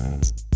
Mm-hmm.